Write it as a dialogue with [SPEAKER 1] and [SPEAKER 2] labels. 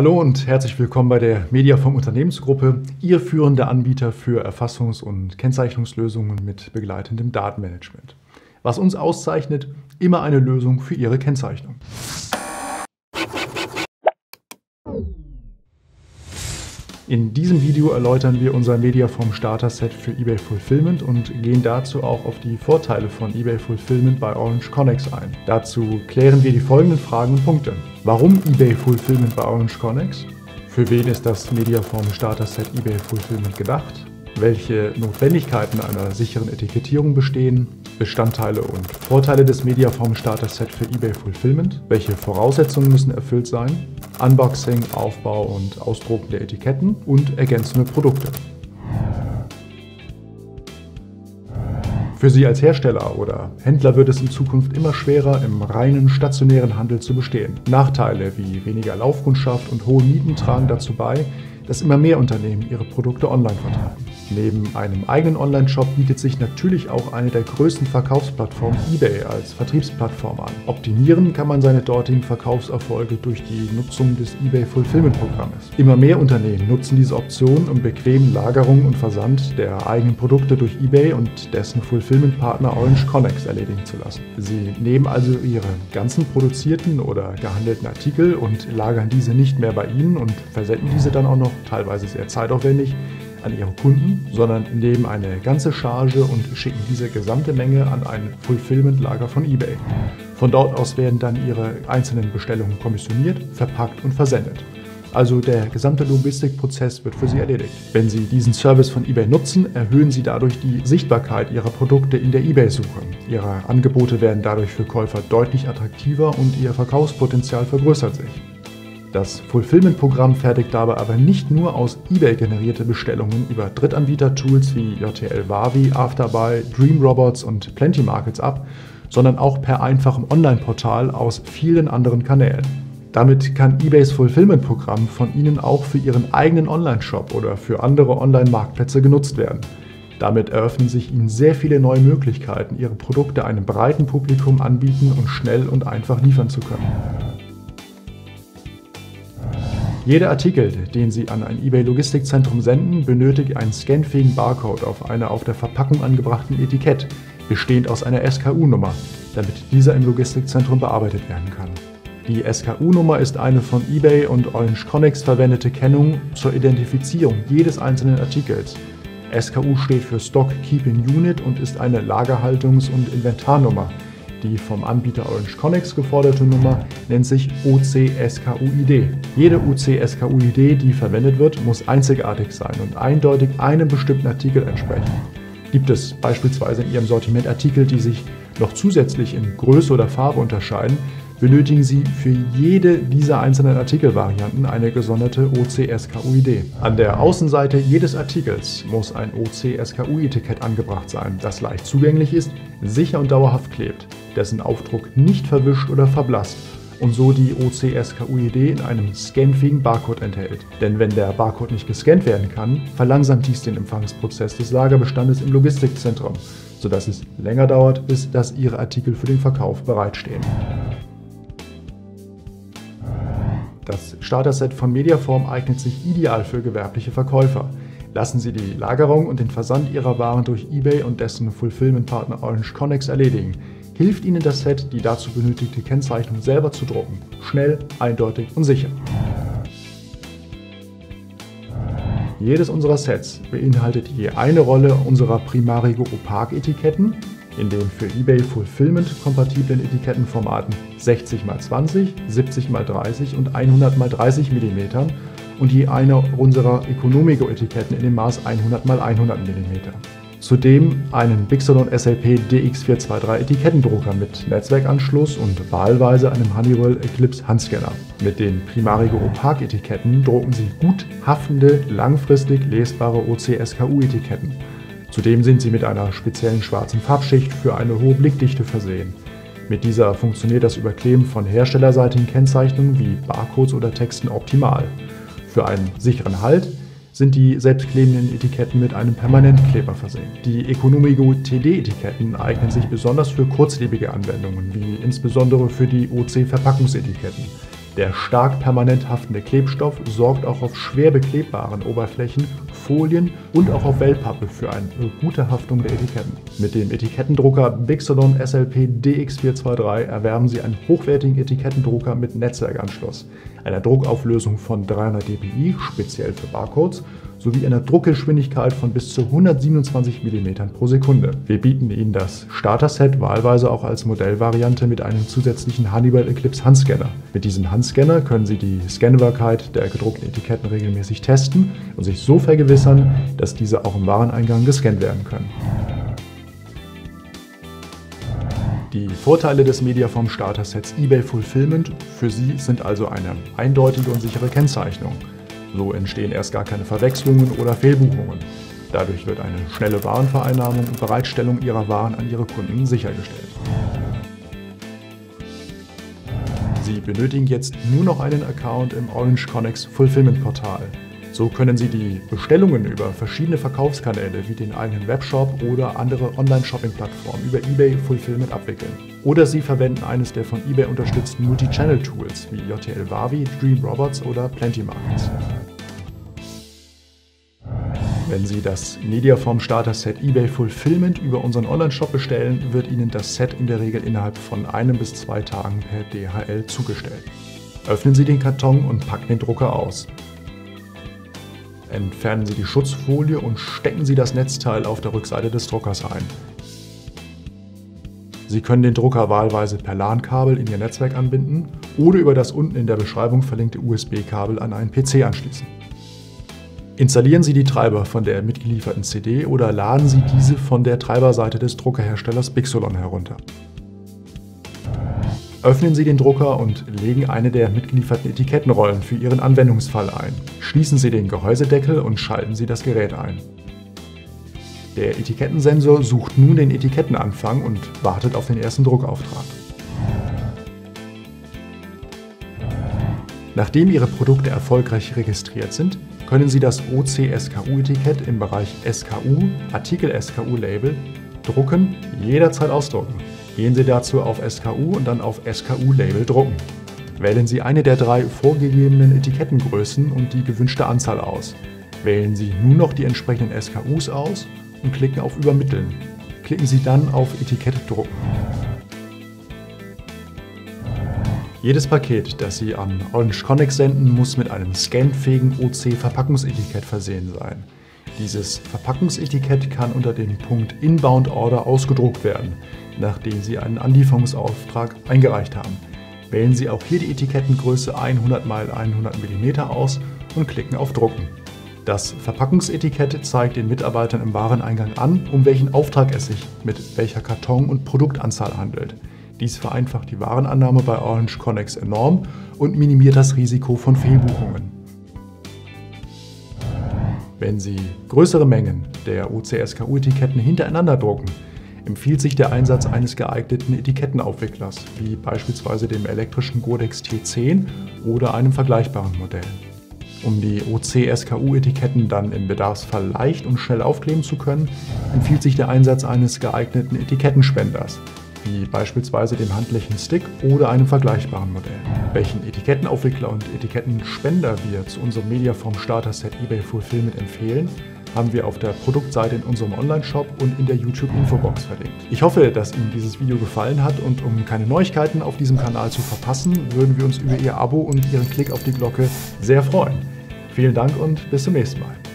[SPEAKER 1] Hallo und herzlich willkommen bei der Mediaform Unternehmensgruppe, Ihr führender Anbieter für Erfassungs- und Kennzeichnungslösungen mit begleitendem Datenmanagement. Was uns auszeichnet, immer eine Lösung für Ihre Kennzeichnung. In diesem Video erläutern wir unser Mediaform Starter Set für eBay Fulfillment und gehen dazu auch auf die Vorteile von eBay Fulfillment bei Orange Connex ein. Dazu klären wir die folgenden Fragen und Punkte. Warum eBay Fulfillment bei Orange Connex? Für wen ist das Mediaform Starter Set eBay Fulfillment gedacht? welche Notwendigkeiten einer sicheren Etikettierung bestehen, Bestandteile und Vorteile des Mediaform Starter Set für eBay Fulfillment, welche Voraussetzungen müssen erfüllt sein, Unboxing, Aufbau und Ausdrucken der Etiketten und ergänzende Produkte. Für Sie als Hersteller oder Händler wird es in Zukunft immer schwerer, im reinen stationären Handel zu bestehen. Nachteile wie weniger Laufkundschaft und hohe Mieten tragen dazu bei, dass immer mehr Unternehmen ihre Produkte online vertreiben. Neben einem eigenen Online-Shop bietet sich natürlich auch eine der größten Verkaufsplattformen eBay als Vertriebsplattform an. Optimieren kann man seine dortigen Verkaufserfolge durch die Nutzung des eBay Fulfillment Programmes. Immer mehr Unternehmen nutzen diese Option, um bequem Lagerung und Versand der eigenen Produkte durch eBay und dessen Fulfillment-Partner Orange Connex erledigen zu lassen. Sie nehmen also ihre ganzen produzierten oder gehandelten Artikel und lagern diese nicht mehr bei Ihnen und versenden diese dann auch noch teilweise sehr zeitaufwendig an ihre Kunden, sondern nehmen eine ganze Charge und schicken diese gesamte Menge an ein Fulfillment-Lager von eBay. Von dort aus werden dann ihre einzelnen Bestellungen kommissioniert, verpackt und versendet. Also der gesamte Logistikprozess wird für Sie erledigt. Wenn Sie diesen Service von eBay nutzen, erhöhen Sie dadurch die Sichtbarkeit Ihrer Produkte in der eBay-Suche. Ihre Angebote werden dadurch für Käufer deutlich attraktiver und Ihr Verkaufspotenzial vergrößert sich. Das Fulfillment-Programm fertigt dabei aber nicht nur aus eBay generierte Bestellungen über Drittanbieter-Tools wie JTL Wavi, Afterbuy, Dream Robots und Plenty Markets ab, sondern auch per einfachem Online-Portal aus vielen anderen Kanälen. Damit kann eBays Fulfillment-Programm von Ihnen auch für Ihren eigenen Online-Shop oder für andere Online-Marktplätze genutzt werden. Damit eröffnen sich Ihnen sehr viele neue Möglichkeiten, Ihre Produkte einem breiten Publikum anbieten und schnell und einfach liefern zu können. Jeder Artikel, den Sie an ein eBay-Logistikzentrum senden, benötigt einen scanfähigen Barcode auf einer auf der Verpackung angebrachten Etikett, bestehend aus einer SKU-Nummer, damit dieser im Logistikzentrum bearbeitet werden kann. Die SKU-Nummer ist eine von eBay und Orange Connex verwendete Kennung zur Identifizierung jedes einzelnen Artikels. SKU steht für Stock Keeping Unit und ist eine Lagerhaltungs- und Inventarnummer, die vom Anbieter Orange Connex geforderte Nummer nennt sich OCSKUID. Jede OCSKUID, die verwendet wird, muss einzigartig sein und eindeutig einem bestimmten Artikel entsprechen. Gibt es beispielsweise in Ihrem Sortiment Artikel, die sich noch zusätzlich in Größe oder Farbe unterscheiden, benötigen Sie für jede dieser einzelnen Artikelvarianten eine gesonderte OCSKUID. An der Außenseite jedes Artikels muss ein OCSKU-Etikett angebracht sein, das leicht zugänglich ist, sicher und dauerhaft klebt, dessen Aufdruck nicht verwischt oder verblasst und so die OCSKUID in einem scanfähigen Barcode enthält. Denn wenn der Barcode nicht gescannt werden kann, verlangsamt dies den Empfangsprozess des Lagerbestandes im Logistikzentrum, sodass es länger dauert, bis dass Ihre Artikel für den Verkauf bereitstehen. Das Starter-Set von Mediaform eignet sich ideal für gewerbliche Verkäufer. Lassen Sie die Lagerung und den Versand Ihrer Waren durch eBay und dessen Fulfillment-Partner Orange Connex erledigen. Hilft Ihnen das Set, die dazu benötigte Kennzeichnung selber zu drucken. Schnell, eindeutig und sicher. Jedes unserer Sets beinhaltet je eine Rolle unserer Primarigo Opak-Etiketten in den für eBay Fulfillment kompatiblen Etikettenformaten 60x20, 70x30 und 100x30 mm und je einer unserer Economico-Etiketten in dem Maß 100x100 mm. Zudem einen Bixolon SLP DX423 Etikettendrucker mit Netzwerkanschluss und wahlweise einem Honeywell Eclipse Handscanner. Mit den Primarigo Opak-Etiketten drucken Sie gut haftende, langfristig lesbare OCSKU-Etiketten. Zudem sind sie mit einer speziellen schwarzen Farbschicht für eine hohe Blickdichte versehen. Mit dieser funktioniert das Überkleben von herstellerseitigen Kennzeichnungen wie Barcodes oder Texten optimal. Für einen sicheren Halt sind die selbstklebenden Etiketten mit einem Permanentkleber versehen. Die Economigo TD-Etiketten eignen sich besonders für kurzlebige Anwendungen, wie insbesondere für die OC-Verpackungsetiketten. Der stark permanent haftende Klebstoff sorgt auch auf schwer beklebbaren Oberflächen, Folien und auch auf Wellpappe für eine gute Haftung der Etiketten. Mit dem Etikettendrucker Bixolon SLP DX423 erwerben Sie einen hochwertigen Etikettendrucker mit Netzwerkanschluss, einer Druckauflösung von 300 dpi, speziell für Barcodes, sowie einer Druckgeschwindigkeit von bis zu 127 mm pro Sekunde. Wir bieten Ihnen das Starter-Set wahlweise auch als Modellvariante mit einem zusätzlichen Honeywell Eclipse Handscanner. Mit diesem Handscanner können Sie die Scannbarkeit der gedruckten Etiketten regelmäßig testen und sich so vergewissern, dass diese auch im Wareneingang gescannt werden können. Die Vorteile des Mediaform Starter Sets eBay Fulfillment für Sie sind also eine eindeutige und sichere Kennzeichnung. So entstehen erst gar keine Verwechslungen oder Fehlbuchungen. Dadurch wird eine schnelle Warenvereinnahmung und Bereitstellung Ihrer Waren an Ihre Kunden sichergestellt. Sie benötigen jetzt nur noch einen Account im Orange Connex Fulfillment Portal. So können Sie die Bestellungen über verschiedene Verkaufskanäle wie den eigenen Webshop oder andere Online-Shopping-Plattformen über eBay Fulfillment abwickeln. Oder Sie verwenden eines der von eBay unterstützten Multi-Channel-Tools wie JTL Wavi, Dream Robots oder Plenty Markets. Wenn Sie das Mediaform Starter Set eBay Fulfillment über unseren Online-Shop bestellen, wird Ihnen das Set in der Regel innerhalb von einem bis zwei Tagen per DHL zugestellt. Öffnen Sie den Karton und packen den Drucker aus. Entfernen Sie die Schutzfolie und stecken Sie das Netzteil auf der Rückseite des Druckers ein. Sie können den Drucker wahlweise per LAN-Kabel in Ihr Netzwerk anbinden oder über das unten in der Beschreibung verlinkte USB-Kabel an einen PC anschließen. Installieren Sie die Treiber von der mitgelieferten CD oder laden Sie diese von der Treiberseite des Druckerherstellers Bixolon herunter. Öffnen Sie den Drucker und legen eine der mitgelieferten Etikettenrollen für Ihren Anwendungsfall ein. Schließen Sie den Gehäusedeckel und schalten Sie das Gerät ein. Der Etikettensensor sucht nun den Etikettenanfang und wartet auf den ersten Druckauftrag. Nachdem Ihre Produkte erfolgreich registriert sind, können Sie das OC-SKU-Etikett im Bereich SKU, Artikel SKU-Label, drucken, jederzeit ausdrucken. Gehen Sie dazu auf SKU und dann auf SKU-Label drucken. Wählen Sie eine der drei vorgegebenen Etikettengrößen und die gewünschte Anzahl aus. Wählen Sie nun noch die entsprechenden SKUs aus und klicken auf Übermitteln. Klicken Sie dann auf Etikett drucken. Jedes Paket, das Sie an Orange Connex senden, muss mit einem scanfähigen OC-Verpackungsetikett versehen sein. Dieses Verpackungsetikett kann unter dem Punkt Inbound Order ausgedruckt werden, nachdem Sie einen Anlieferungsauftrag eingereicht haben. Wählen Sie auch hier die Etikettengröße 100 x 100 mm aus und klicken auf Drucken. Das Verpackungsetikett zeigt den Mitarbeitern im Wareneingang an, um welchen Auftrag es sich mit welcher Karton- und Produktanzahl handelt. Dies vereinfacht die Warenannahme bei Orange Connex enorm und minimiert das Risiko von Fehlbuchungen. Wenn Sie größere Mengen der OCSKU-Etiketten hintereinander drucken, empfiehlt sich der Einsatz eines geeigneten Etikettenaufwicklers, wie beispielsweise dem elektrischen Godex T10 oder einem vergleichbaren Modell. Um die OC-SKU-Etiketten dann im Bedarfsfall leicht und schnell aufkleben zu können, empfiehlt sich der Einsatz eines geeigneten Etikettenspenders, wie beispielsweise dem handlichen Stick oder einem vergleichbaren Modell. Welchen Etikettenaufwickler und Etikettenspender wir zu unserem Mediaform Starter Set eBay Fulfillment empfehlen, haben wir auf der Produktseite in unserem Online-Shop und in der YouTube-Infobox verlinkt. Ich hoffe, dass Ihnen dieses Video gefallen hat und um keine Neuigkeiten auf diesem Kanal zu verpassen, würden wir uns über Ihr Abo und Ihren Klick auf die Glocke sehr freuen. Vielen Dank und bis zum nächsten Mal.